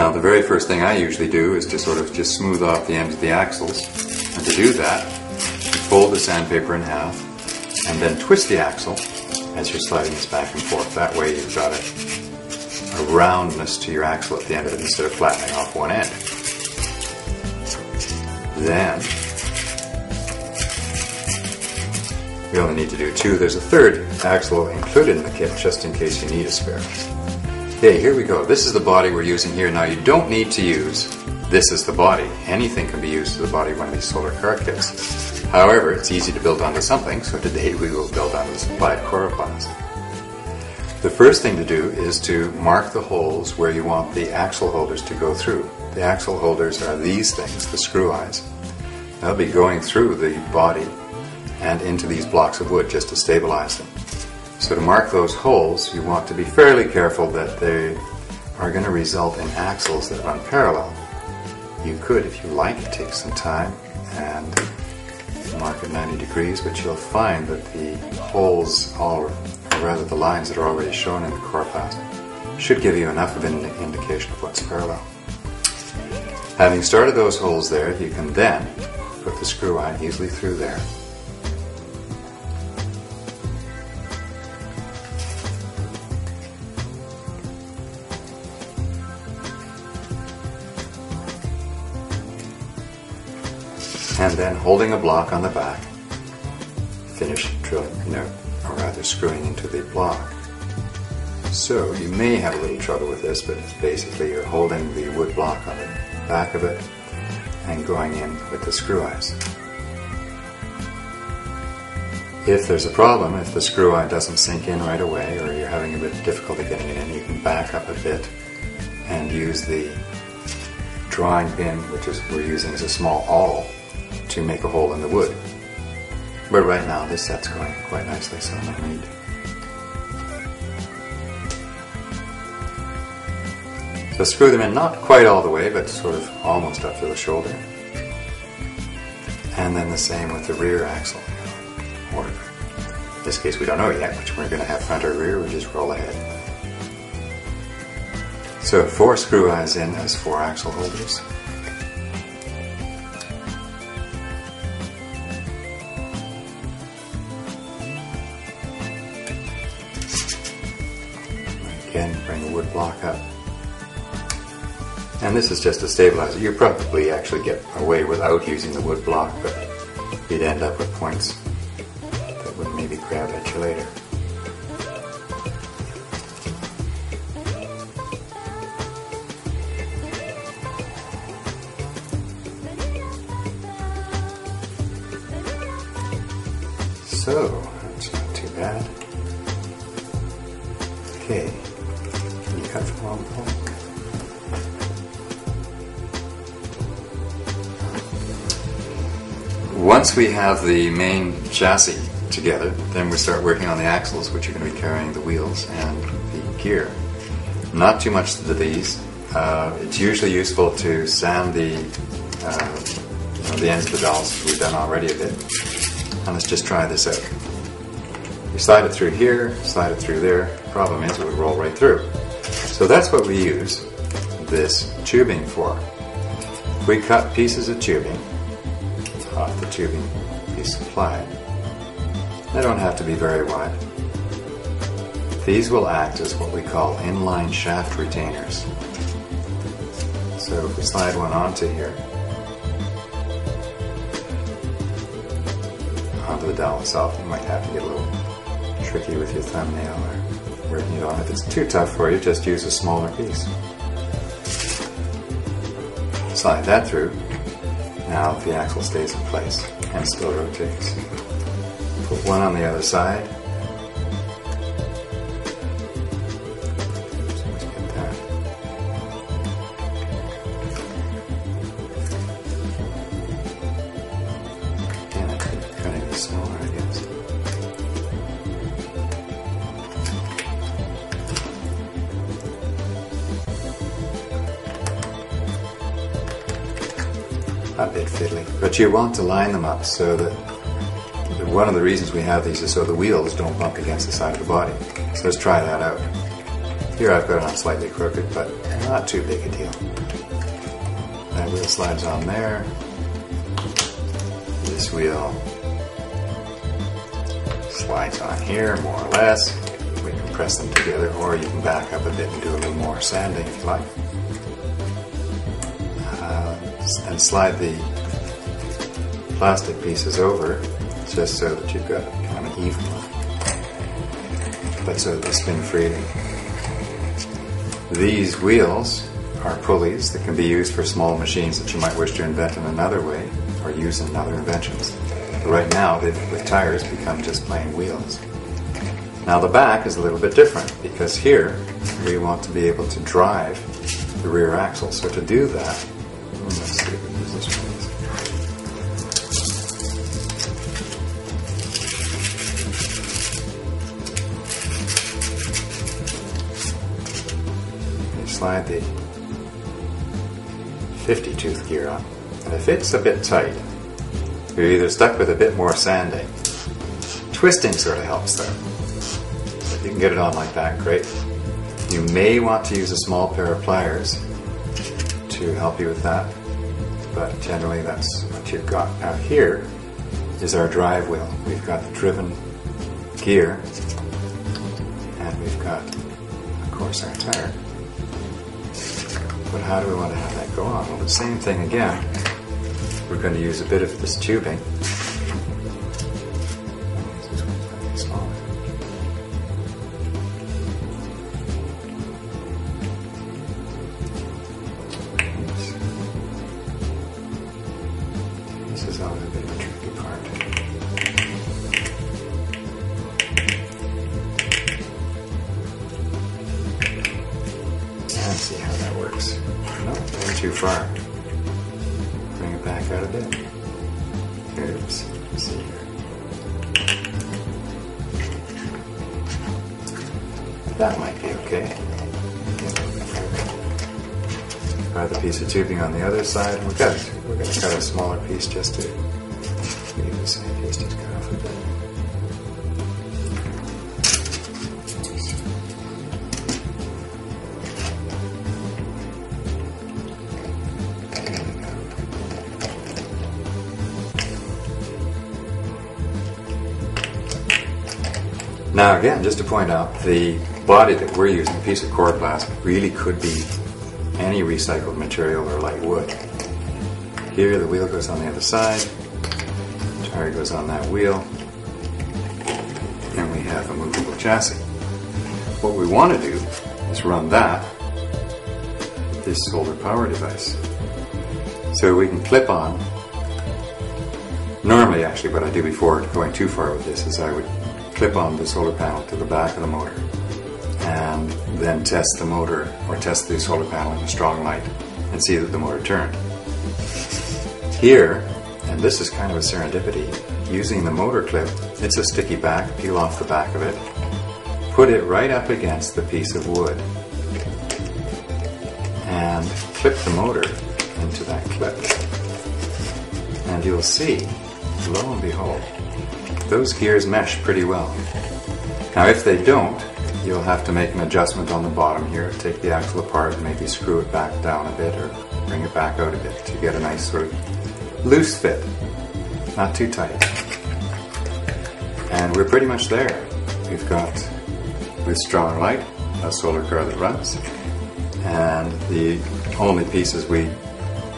Now, the very first thing I usually do is to sort of just smooth off the ends of the axles. And to do that, you fold the sandpaper in half and then twist the axle as you're sliding this back and forth. That way you've got a, a roundness to your axle at the end of it instead of flattening off one end. Then we only need to do two. There's a third axle included in the kit just in case you need a spare. Okay, here we go. This is the body we're using here. Now you don't need to use this as the body. Anything can be used as the body of these solar car kits. However, it's easy to build onto something, so today we will build onto the supplied coroplast. The first thing to do is to mark the holes where you want the axle holders to go through. The axle holders are these things, the screw eyes. They'll be going through the body and into these blocks of wood just to stabilize them. So to mark those holes, you want to be fairly careful that they are going to result in axles that run parallel. You could, if you like, take some time and mark at 90 degrees, but you'll find that the holes, all, or rather the lines that are already shown in the coroplast, should give you enough of an indication of what's parallel. Having started those holes there, you can then put the screw on easily through there and then holding a block on the back, finish drilling, you know, or rather screwing into the block. So you may have a little trouble with this, but basically you're holding the wood block on the back of it and going in with the screw eyes. If there's a problem, if the screw eye doesn't sink in right away or you're having a bit of difficulty getting it in, you can back up a bit and use the drawing pin, which is we're using as a small awl, to make a hole in the wood. But right now this set's going quite nicely, so no need. So screw them in not quite all the way, but sort of almost up to the shoulder. And then the same with the rear axle. Or in this case we don't know yet which we're going to have front or rear, we just roll ahead. So four screw eyes in as four axle holders. Again, bring the wood block up. And this is just a stabilizer. You probably actually get away without using the wood block, but you'd end up with points that would maybe grab at you later. So, that's not too bad. Okay, Once we have the main chassis together, then we start working on the axles, which are going to be carrying the wheels and the gear. Not too much to these. Uh, it's usually useful to sand the uh, you know, the ends of the dowels. We've done already a bit. And let's just try this out. You slide it through here, slide it through there. Problem is, it would roll right through. So that's what we use this tubing for. We cut pieces of tubing off the tubing we supplied. They don't have to be very wide. These will act as what we call inline shaft retainers. So if we slide one onto here, onto the dowel itself, you might have to get a little tricky with your thumbnail it on. If it's too tough for you, just use a smaller piece. Slide that through. Now the axle stays in place and still rotates. Put one on the other side. A bit fiddly. But you want to line them up so that one of the reasons we have these is so the wheels don't bump against the side of the body. So let's try that out. Here I've got it on slightly crooked, but not too big a deal. That wheel slides on there. This wheel slides on here, more or less. We can press them together, or you can back up a bit and do a little more sanding if you like. And slide the plastic pieces over just so that you've got kind of even. But so they spin freely. These wheels are pulleys that can be used for small machines that you might wish to invent in another way or use in other inventions. But right now, they've, with tires, become just plain wheels. Now the back is a little bit different because here we want to be able to drive the rear axle. So to do that, slide the 50 tooth gear on. And if it's a bit tight, you're either stuck with a bit more sanding. Twisting sort of helps though. If you can get it on like that, great. You may want to use a small pair of pliers to help you with that, but generally that's what you've got. Now here is our drive wheel. We've got the driven gear, and we've got, of course, our tire. But how do we want to have that go on? Well, the same thing again. We're going to use a bit of this tubing. This is always a bit of a tricky part. How that. No, going too far. Bring it back out a bit. Let's see here. That might be okay. Try the piece of tubing on the other side. We've got we're going to cut a smaller piece just to use the same piece to cut off a bit. Now again, just to point out, the body that we're using, a piece of coroplast, really could be any recycled material or light wood. Here the wheel goes on the other side, tire goes on that wheel, and we have a movable chassis. What we want to do is run that, this solar power device. So we can clip on. Normally, actually, what I do before going too far with this is I would clip on the solar panel to the back of the motor and then test the motor or test the solar panel in a strong light and see that the motor turned. Here, and this is kind of a serendipity, using the motor clip, it's a sticky back, peel off the back of it, put it right up against the piece of wood and clip the motor into that clip. And you'll see, lo and behold, those gears mesh pretty well. Now if they don't, you'll have to make an adjustment on the bottom here, take the axle apart maybe screw it back down a bit or bring it back out a bit to get a nice sort of loose fit, not too tight. And we're pretty much there. We've got, with strong light, a solar car that runs, and the only pieces we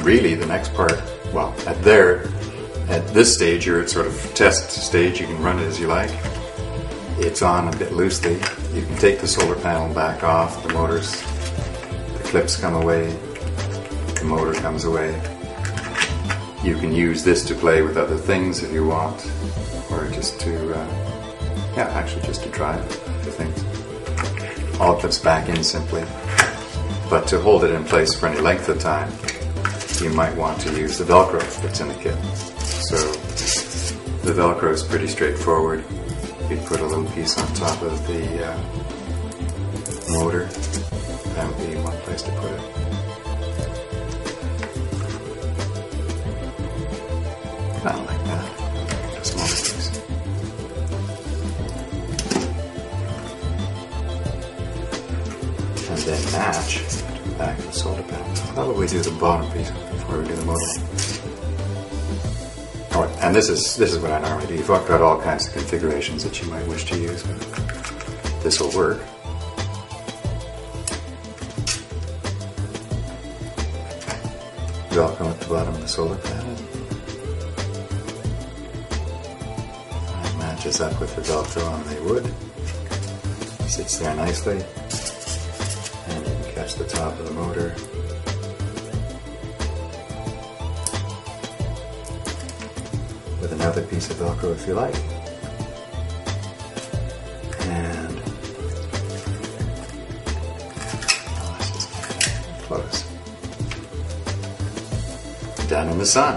really, the next part, well, at there, at this stage, you're at sort of test stage, you can run it as you like. It's on a bit loosely. You can take the solar panel back off, the motors, the clips come away, the motor comes away. You can use this to play with other things if you want, or just to, uh, yeah, actually just to drive the things. All clips back in simply. But to hold it in place for any length of time, you might want to use the Velcro that's in the kit. So the Velcro is pretty straightforward. You put a little piece on top of the uh, motor. That would be one place to put it. Of like that. Small and then match the back of the solar panel. Probably do the bottom piece before we do the motor. And this is this is what I normally do. You've got all kinds of configurations that you might wish to use, but this will work. Velcro at the bottom of the solar panel. Matches up with the Velcro on the wood. Sits there nicely. And you can catch the top of the motor. Another piece of Velcro if you like. And close down in the sun.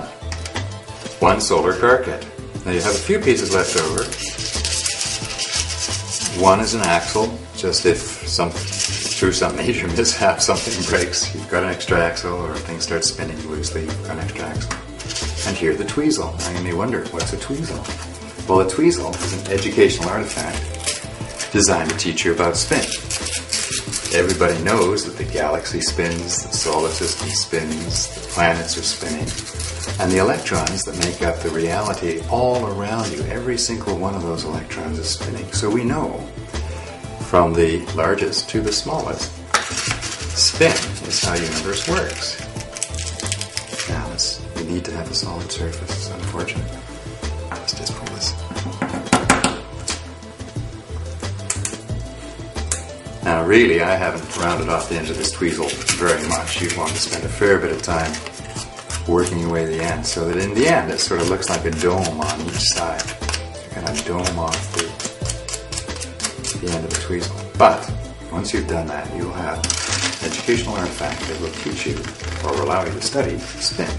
One solar car kit. Now you have a few pieces left over. One is an axle, just if some through some major mishap something breaks, you've got an extra axle, or things start spinning loosely, you've got an extra axle. And here the tweezel. Now you may wonder, what's a tweezel? Well, a tweezel is an educational artifact designed to teach you about spin. Everybody knows that the galaxy spins, the solar system spins, the planets are spinning, and the electrons that make up the reality all around you, every single one of those electrons is spinning. So we know from the largest to the smallest, spin is how the universe works. Need to have a solid surface, it's unfortunate. Let's just pull this. Now, really, I haven't rounded off the end of this tweezel very much. You'd want to spend a fair bit of time working away the end so that in the end it sort of looks like a dome on each side. You're going to dome off the, the end of the tweezel. But once you've done that, you'll have an educational artifact that will teach you or allow you to study spin.